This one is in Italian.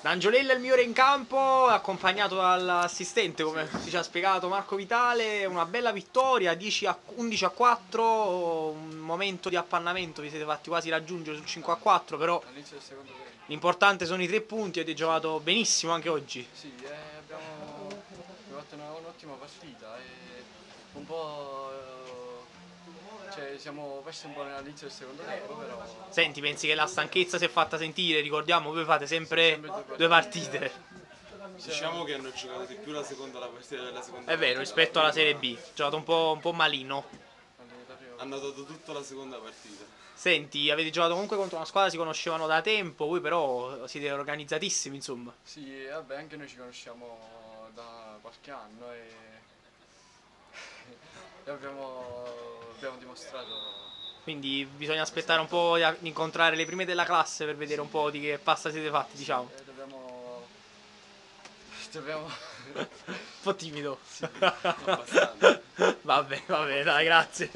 D'Angiolella è il migliore in campo, accompagnato dall'assistente, come ci ha spiegato Marco Vitale. Una bella vittoria, 10 a, 11 a 4, un momento di appannamento, vi siete fatti quasi raggiungere sul 5 a 4, però l'importante sono i tre punti, avete giocato benissimo anche oggi. Sì, eh, abbiamo, abbiamo fatto un'ottima partita e un po'... siamo persi un po' all'inizio del secondo tempo, però... Senti, pensi che la stanchezza si è fatta sentire? Ricordiamo, voi fate sempre Sempre due due partite. Diciamo che hanno giocato di più la seconda la partita della seconda È vero, partita. rispetto alla Serie B, giocato un po', un po' malino. Hanno dato tutta la seconda partita. Senti, avete giocato comunque contro una squadra che si conoscevano da tempo, voi però siete organizzatissimi, insomma. Sì, vabbè, anche noi ci conosciamo da qualche anno e, e abbiamo, abbiamo dimostrato... Quindi bisogna aspettare un po' di incontrare le prime della classe per vedere un po' di che pasta siete fatti, diciamo. E dobbiamo... Dobbiamo... Un po' timido. Abbastanza. vabbè, vabbè, dai, grazie.